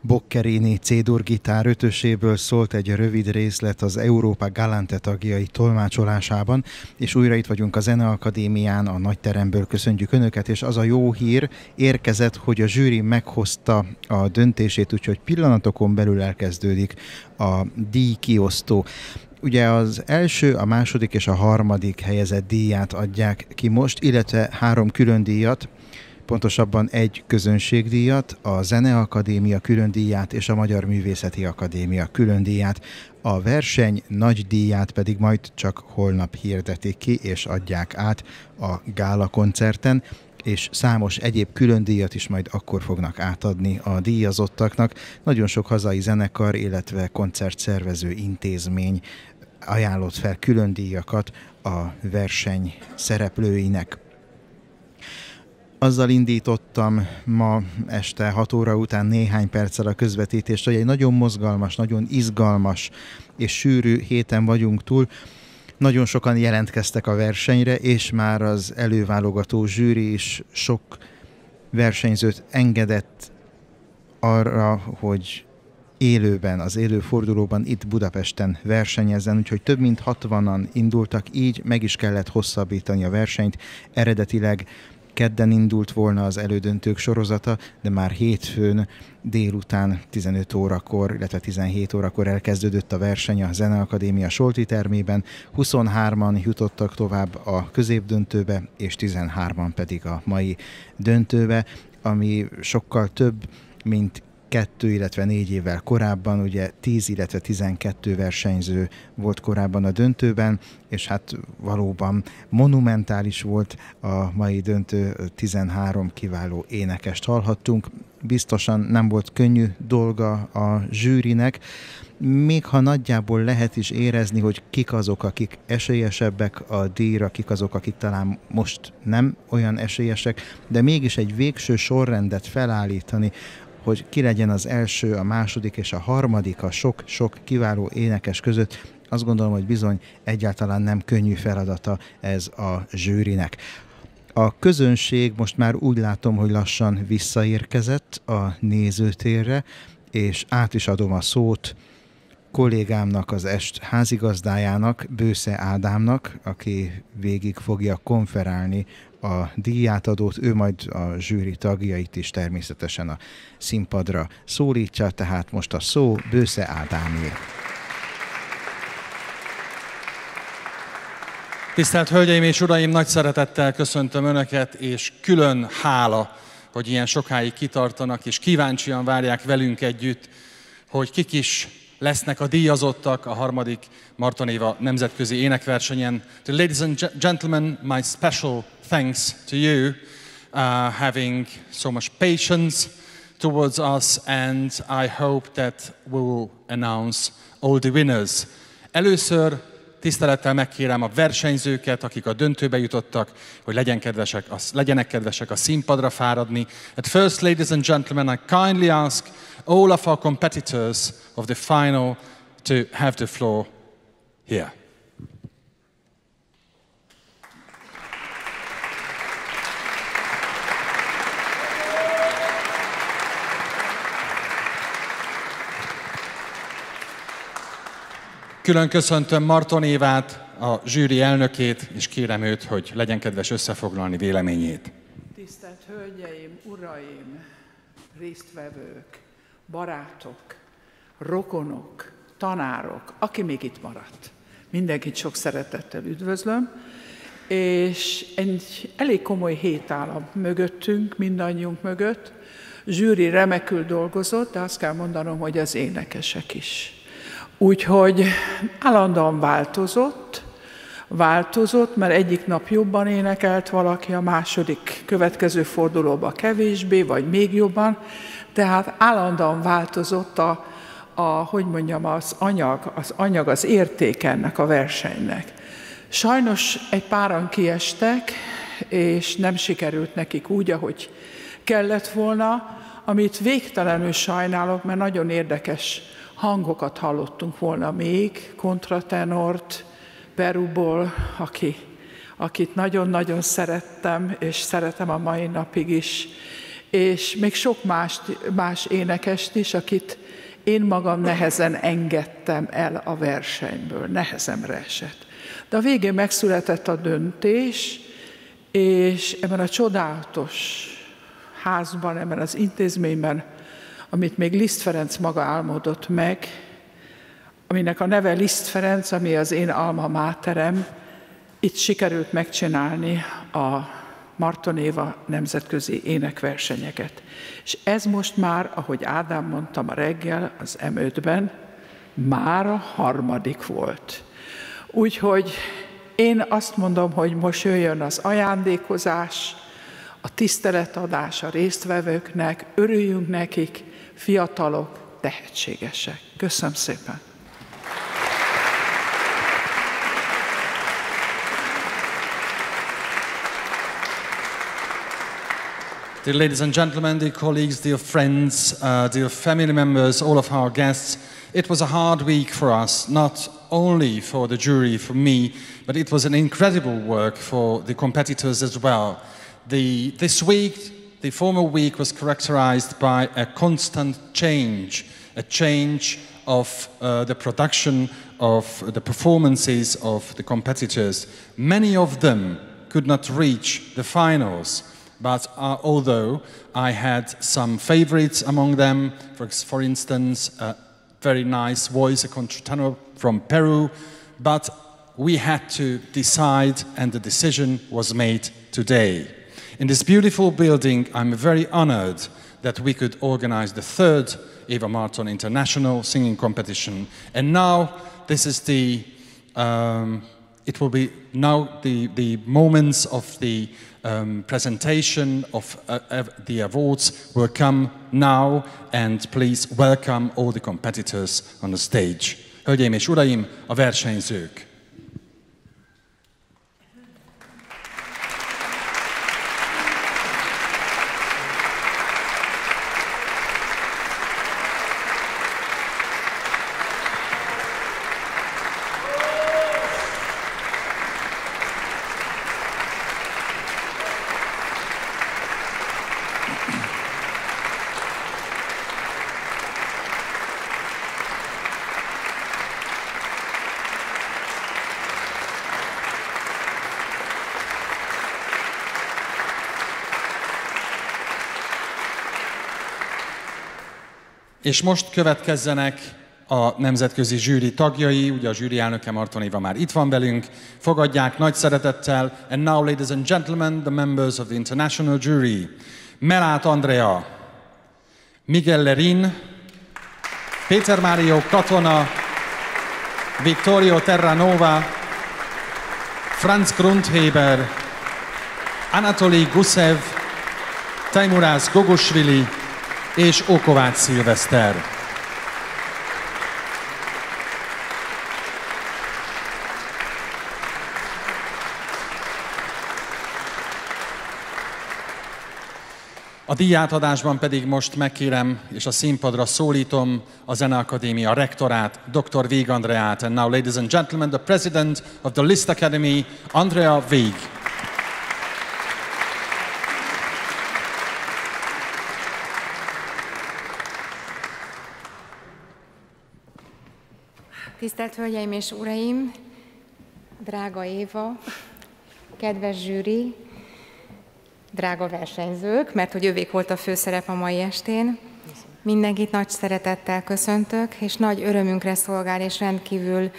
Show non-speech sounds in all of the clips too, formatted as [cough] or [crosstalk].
Boccherini C-dur gitár ötöséből szólt egy rövid részlet az Európa Galante tagjai tolmácsolásában, és újra itt vagyunk a Zeneakadémián, a nagyteremből köszöntjük Önöket, és az a jó hír érkezett, hogy a zsűri meghozta a döntését, úgyhogy pillanatokon belül elkezdődik a díjkiosztó. Ugye az első, a második és a harmadik helyezett díját adják ki most, illetve három külön díjat, pontosabban egy közönségdíjat, a Zeneakadémia külön díját és a Magyar Művészeti Akadémia külön díját. A verseny nagy díját pedig majd csak holnap hirdetik ki és adják át a gála koncerten és számos egyéb külön díjat is majd akkor fognak átadni a díjazottaknak. Nagyon sok hazai zenekar, illetve koncertszervező intézmény ajánlott fel külön díjakat a verseny szereplőinek. Azzal indítottam ma este 6 óra után néhány perccel a közvetítést, hogy egy nagyon mozgalmas, nagyon izgalmas és sűrű héten vagyunk túl. Nagyon sokan jelentkeztek a versenyre, és már az előválogató zsűri is sok versenyzőt engedett arra, hogy élőben, az élő fordulóban itt Budapesten versenyezzen, úgyhogy több mint 60-an indultak, így meg is kellett hosszabbítani a versenyt. Eredetileg kedden indult volna az elődöntők sorozata, de már hétfőn délután 15 órakor, illetve 17 órakor elkezdődött a verseny a Zeneakadémia Solti termében. 23-an jutottak tovább a középdöntőbe, és 13-an pedig a mai döntőbe, ami sokkal több, mint kettő, illetve négy évvel korábban, ugye 10, illetve 12 versenyző volt korábban a döntőben, és hát valóban monumentális volt a mai döntő, 13 kiváló énekest hallhattunk. Biztosan nem volt könnyű dolga a zsűrinek, még ha nagyjából lehet is érezni, hogy kik azok, akik esélyesebbek a díjra, kik azok, akik talán most nem olyan esélyesek, de mégis egy végső sorrendet felállítani, hogy ki legyen az első, a második és a harmadik a sok-sok kiváló énekes között, azt gondolom, hogy bizony egyáltalán nem könnyű feladata ez a zsűrinek. A közönség most már úgy látom, hogy lassan visszaérkezett a nézőtérre, és át is adom a szót kollégámnak, az est házigazdájának, Bősze Ádámnak, aki végig fogja konferálni a díjátadót, ő majd a zsűri tagjait is természetesen a színpadra szólítja, tehát most a szó Bősze Ádámé. Tisztelt Hölgyeim és Uraim, nagy szeretettel köszöntöm Önöket, és külön hála, hogy ilyen sokáig kitartanak, és kíváncsian várják velünk együtt, hogy kik is lesznek a díjazottak a harmadik Martonéva nemzetközi énekversenyen. To ladies and gentlemen, my special thanks to you uh, having so much patience towards us and I hope that we will announce all the winners. Először tisztelettel megkérem a versenyzőket, akik a döntőbe jutottak, hogy legyen kedvesek, legyenek kedvesek a színpadra fáradni. At first, ladies and gentlemen, I kindly ask all of our competitors of the final to have the floor here. Külön köszöntöm Marton Évát, a zsűri elnökét, és kérem őt, hogy legyen kedves összefoglalni véleményét. Tisztelt Hölgyeim, Uraim, résztvevők, barátok, rokonok, tanárok, aki még itt maradt. Mindenkit sok szeretettel üdvözlöm, és egy elég komoly hét áll mögöttünk, mindannyiunk mögött. Zsűri remekül dolgozott, de azt kell mondanom, hogy az énekesek is. Úgyhogy állandóan változott, változott, mert egyik nap jobban énekelt valaki, a második következő fordulóban kevésbé, vagy még jobban, tehát állandóan változott a, a hogy mondjam, az anyag, az anyag, az érték ennek a versenynek. Sajnos egy páran kiestek, és nem sikerült nekik úgy, ahogy kellett volna, amit végtelenül sajnálok, mert nagyon érdekes hangokat hallottunk volna még, kontratenort Peruból, aki, akit nagyon-nagyon szerettem, és szeretem a mai napig is, és még sok más, más énekest is, akit én magam nehezen engedtem el a versenyből, nehezemre esett. De a végén megszületett a döntés, és ebben a csodálatos házban, ebben az intézményben, amit még Liszt Ferenc maga álmodott meg, aminek a neve Liszt Ferenc, ami az én alma máterem, itt sikerült megcsinálni a Martonéva nemzetközi énekversenyeket. És ez most már, ahogy Ádám mondta ma reggel az M5-ben, már a harmadik volt. Úgyhogy én azt mondom, hogy most jöjjön az ajándékozás, a tiszteletadás a résztvevőknek, örüljünk nekik, fiatalok, tehetségesek. Köszönöm szépen! Dear ladies and gentlemen, dear colleagues, dear friends, uh, dear family members, all of our guests, it was a hard week for us, not only for the jury, for me, but it was an incredible work for the competitors as well. The, this week, the former week was characterized by a constant change, a change of uh, the production of the performances of the competitors. Many of them could not reach the finals. But uh, although I had some favorites among them, for, for instance, a very nice voice, a contratenor from Peru, but we had to decide, and the decision was made today. In this beautiful building, I'm very honored that we could organize the third Eva Martin International Singing Competition. And now, this is the, um, it will be now the, the moments of the um, presentation of uh, the awards will come now, and please welcome all the competitors on the stage. Hölgyeim és uraim, a versenyzők! És most következzenek a nemzetközi zsűri tagjai, ugye a zsűri elnöke Marton Éva már itt van velünk, fogadják nagy szeretettel, and now ladies and gentlemen, the members of the international jury, Melát Andrea, Miguel Lerin, Péter Mário Katona, Vittorio Terranova, Franz Grundheber, Anatoly Gusev, Taimurász Gogosvili, és Okovács Szilveszter. A díjátadásban pedig most megkérem és a színpadra szólítom a Zeneakadémia rektorát, dr. Vég Andreát. And now, ladies and gentlemen, the president of the Liszt Academy, Andrea Vég. Tisztelt Hölgyeim és Uraim, drága Éva, kedves zsűri, drága versenyzők, mert hogy ővék volt a főszerep a mai estén. Mindenkit nagy szeretettel köszöntök, és nagy örömünkre szolgál, és rendkívül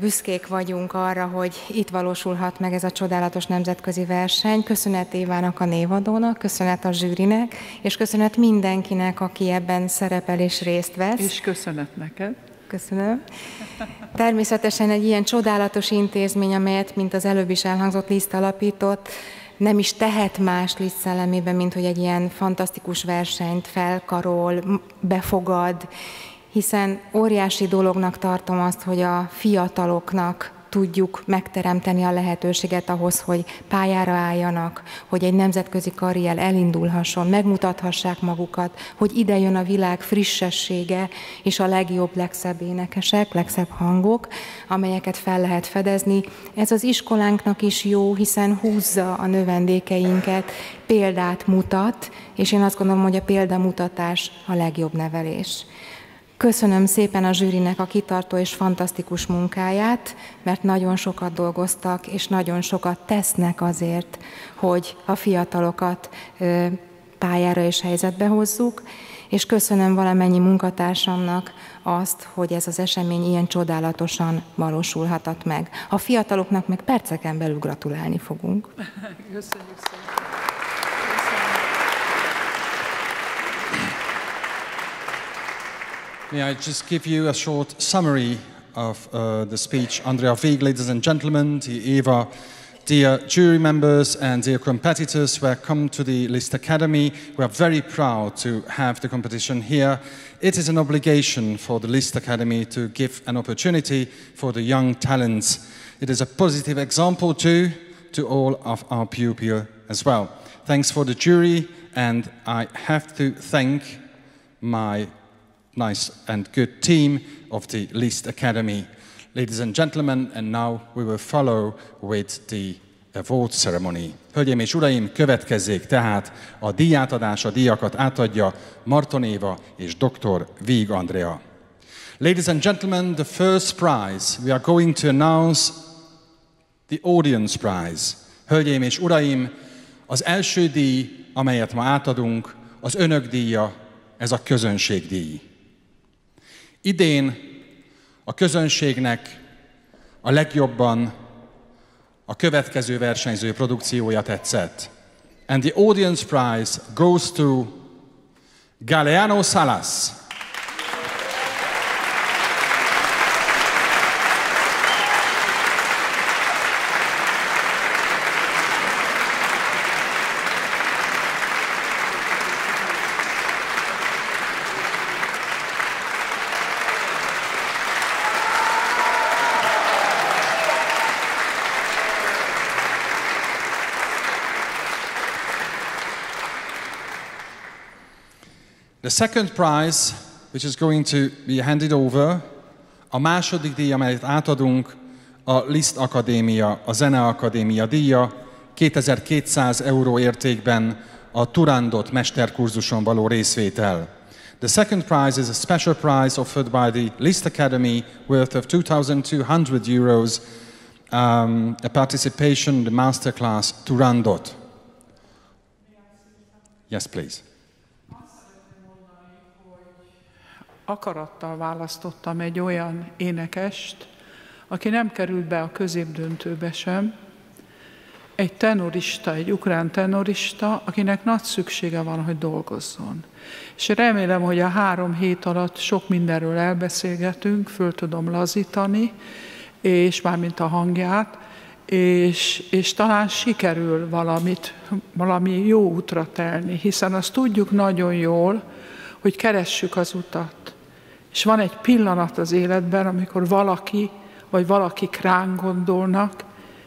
büszkék vagyunk arra, hogy itt valósulhat meg ez a csodálatos nemzetközi verseny. Köszönet Évának a névadónak, köszönet a zsűrinek, és köszönet mindenkinek, aki ebben szerepel és részt vesz. És köszönet neked. Köszönöm. Természetesen egy ilyen csodálatos intézmény, amelyet, mint az előbb is elhangzott, Liszt alapított, nem is tehet más Liszt szellemében, mint hogy egy ilyen fantasztikus versenyt felkarol, befogad, hiszen óriási dolognak tartom azt, hogy a fiataloknak tudjuk megteremteni a lehetőséget ahhoz, hogy pályára álljanak, hogy egy nemzetközi karrier elindulhasson, megmutathassák magukat, hogy ide jön a világ frissessége és a legjobb, legszebb énekesek, legszebb hangok, amelyeket fel lehet fedezni. Ez az iskolánknak is jó, hiszen húzza a növendékeinket, példát mutat, és én azt gondolom, hogy a példamutatás a legjobb nevelés. Köszönöm szépen a zsűrinek a kitartó és fantasztikus munkáját, mert nagyon sokat dolgoztak, és nagyon sokat tesznek azért, hogy a fiatalokat pályára és helyzetbe hozzuk, és köszönöm valamennyi munkatársamnak azt, hogy ez az esemény ilyen csodálatosan valósulhatott meg. A fiataloknak meg perceken belül gratulálni fogunk. [laughs] Köszönjük szépen! May I just give you a short summary of uh, the speech? Andrea Wieg, ladies and gentlemen, dear Eva, dear jury members and dear competitors who have come to the List Academy, we are very proud to have the competition here. It is an obligation for the List Academy to give an opportunity for the young talents. It is a positive example too to all of our pupils as well. Thanks for the jury and I have to thank my nice and good team of the List Academy. Ladies and gentlemen, and now we will follow with the award ceremony. Hölgyeim és uraim, következzék tehát a díjátadás, a díjakat átadja Marton Éva és dr. Víg Andrea. Ladies and gentlemen, the first prize, we are going to announce the audience prize. Hölgyeim és uraim, az első díj, amelyet ma átadunk, az önök díja, ez a közönségdíj. Idén a közönségnek a legjobban a következő versenyző produkciója tetszett. And the audience prize goes to Galeano Salas. The second prize, which is going to be handed over, a második díj, amelyet átadunk, a Liszt Akadémia, a Zene Akadémia díja, 2200 euró értékben a Turandot mesterkurzuson való részvétel. The second prize is a special prize offered by the Liszt Academy worth of 2,200 euros, um, a participation in the masterclass Turandot. Yes, please. Akarattal választottam egy olyan énekest, aki nem került be a középdöntőbe sem, egy tenorista, egy ukrán tenorista, akinek nagy szüksége van, hogy dolgozzon. És remélem, hogy a három hét alatt sok mindenről elbeszélgetünk, föl tudom lazítani, és mármint a hangját, és, és talán sikerül valamit, valami jó útra telni, hiszen azt tudjuk nagyon jól, hogy keressük az utat. És van egy pillanat az életben, amikor valaki, vagy valakik ránk gondolnak,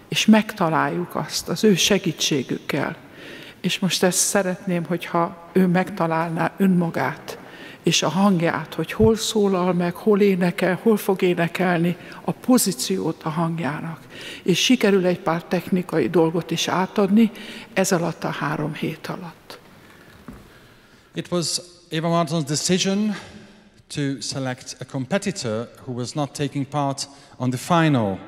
és megtaláljuk azt az ő segítségükkel. És most ezt szeretném, hogyha ő megtalálná önmagát, és a hangját, hogy hol szólal meg, hol énekel, hol fog énekelni, a pozíciót a hangjának. És sikerül egy pár technikai dolgot is átadni ez alatt a három hét alatt. It was Eva Martin's decision to select a competitor who was not taking part on the final.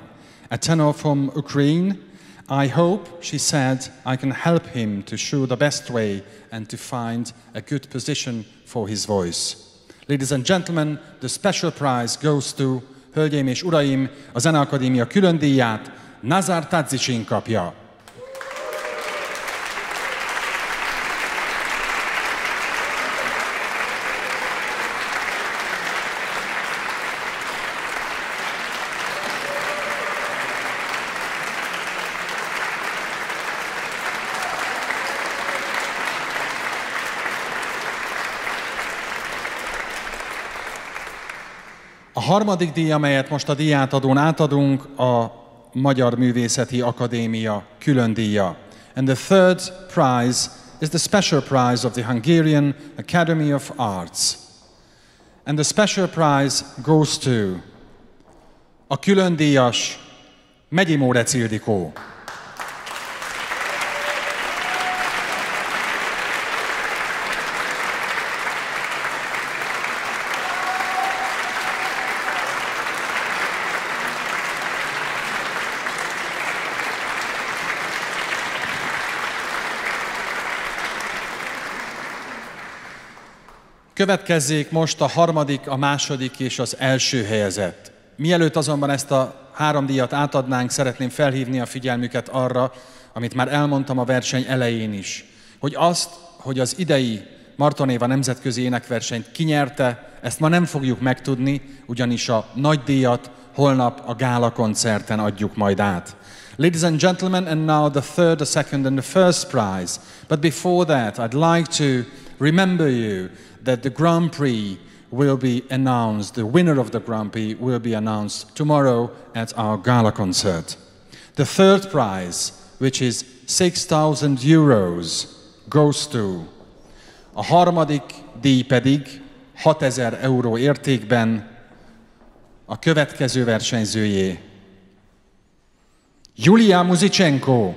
A tenor from Ukraine, I hope, she said, I can help him to show the best way and to find a good position for his voice. Ladies and gentlemen, the special prize goes to, hölgyeim és uraim, a Zeneakadémia külön díját Nazar Tadzicsin kapja. Harmadik díj, amelyet most a díjátadón átadunk, a Magyar Művészeti Akadémia külön díja. And the third prize is the special prize of the Hungarian Academy of Arts. And the special prize goes to a külön díjas Megyi Mórec Következzék most a harmadik, a második és az első helyezett. Mielőtt azonban ezt a három díjat átadnánk, szeretném felhívni a figyelmüket arra, amit már elmondtam a verseny elején is, hogy azt, hogy az idei Martonéva nemzetközi énekversenyt kinyerte, ezt ma nem fogjuk megtudni, ugyanis a nagy díjat holnap a gála koncerten adjuk majd át. Ladies and gentlemen, and now the third, the second and the first prize. But before that, I'd like to remember you that the Grand Prix will be announced, the winner of the Grand Prix will be announced tomorrow at our gala concert. The third prize, which is 6,000 euros, goes to a harmadik díj pedig 6000 euró értékben a következő versenyzőjé. Julia Muzichenko.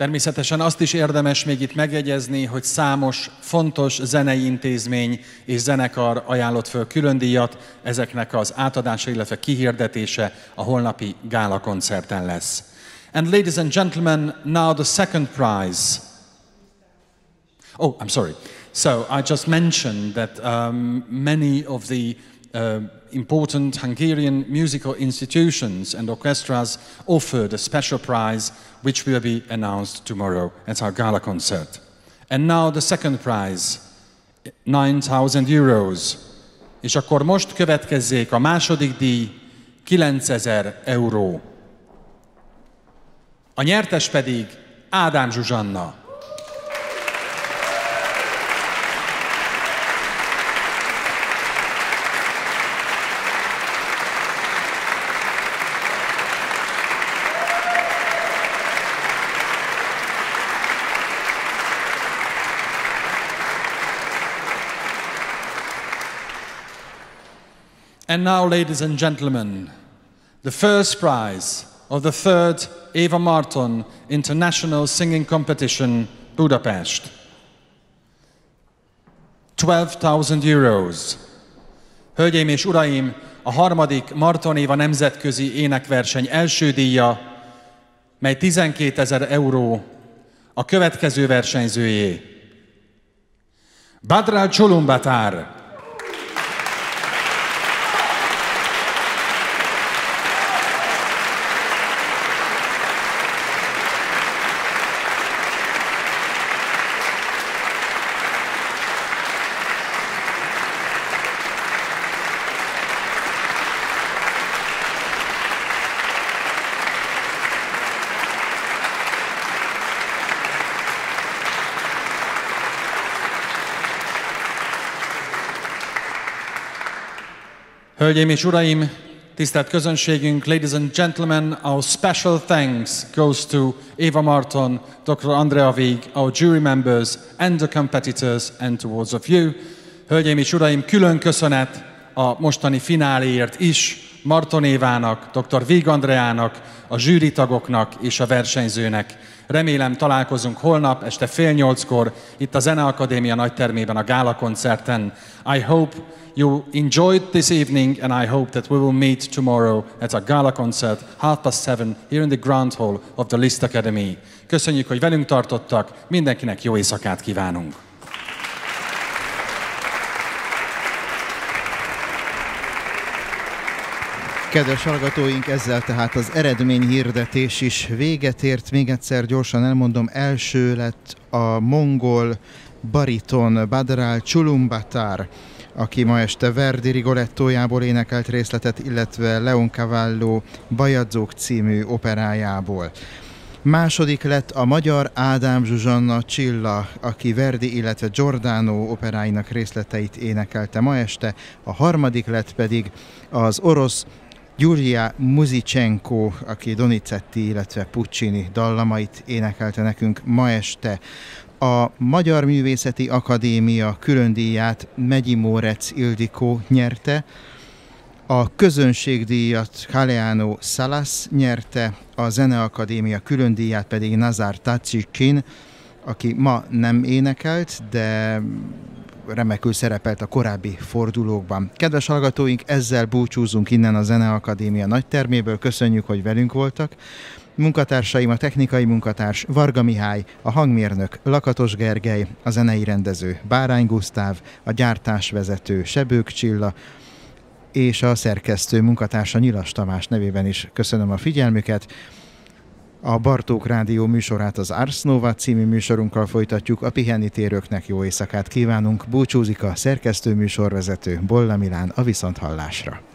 Természetesen azt is érdemes még itt megjegyezni, hogy számos fontos zenei intézmény és zenekar ajánlott föl külön díjat, ezeknek az átadása, illetve kihirdetése a holnapi gála koncerten lesz. And ladies and gentlemen, now the second prize. Oh, I'm sorry. So I just mentioned that um, many of the uh, important Hungarian musical institutions and orchestras offered a special prize which will be announced tomorrow at our gala concert. And now the second prize, 9,000 euros. És akkor most következzék a második díj, 9000 euró. A nyertes pedig Ádám Zsuzsanna. And now, ladies and gentlemen, the first prize of the third Eva Marton International Singing Competition, Budapest. 12,000 euros. Hölgyeim és uraim, a harmadik Marton Éva nemzetközi énekverseny első díja, mely 12 ezer euró, a következő versenyzőjé. Badral Csolumbatár, Hölgyeim és uraim, tisztelt közönségünk, ladies and gentlemen, our special thanks goes to Eva Marton, Dr. Andrea Vig, our jury members and the competitors and towards of you. Hölgyeim és uraim, külön köszönet a mostani fináléért is Marton Évának, dr. Vig Andreának, a zsűritagoknak és a versenyzőnek. Remélem találkozunk holnap este fél nyolckor itt a Zeneakadémia nagytermében a gála koncerten. I hope you enjoyed this evening and I hope that we will meet tomorrow at a gala concert half past seven here in the Grand Hall of the Liszt Academy. Köszönjük, hogy velünk tartottak, mindenkinek jó éjszakát kívánunk! Kedves hallgatóink, ezzel tehát az eredményhirdetés is véget ért. Még egyszer gyorsan elmondom, első lett a mongol bariton Badral Chulumbatar, aki ma este Verdi Rigolettójából énekelt részletet, illetve Leon Cavallo Bajadzók című operájából. Második lett a magyar Ádám Zsuzsanna Csilla, aki Verdi, illetve Giordano operáinak részleteit énekelte ma este. A harmadik lett pedig az orosz Gyuria Muzichenko, aki Donizetti, illetve Puccini dallamait énekelte nekünk ma este. A Magyar Művészeti Akadémia külön díját Megyi Mórec Ildikó nyerte, a közönségdíjat Kaleano Salas nyerte, a Zeneakadémia külön pedig Nazar Tatsikin, aki ma nem énekelt, de remekül szerepelt a korábbi fordulókban. Kedves hallgatóink, ezzel búcsúzunk innen a Zeneakadémia nagy terméből. Köszönjük, hogy velünk voltak. Munkatársaim a technikai munkatárs Varga Mihály, a hangmérnök Lakatos Gergely, a zenei rendező Bárány Gusztáv, a gyártásvezető Sebők Csilla, és a szerkesztő munkatársa Nyilas Tamás nevében is köszönöm a figyelmüket. A Bartók Rádió műsorát az Ars Nova című műsorunkkal folytatjuk. A pihenítérőknek jó éjszakát kívánunk. Búcsúzik a szerkesztő műsorvezető Bolla Milán a Viszonthallásra.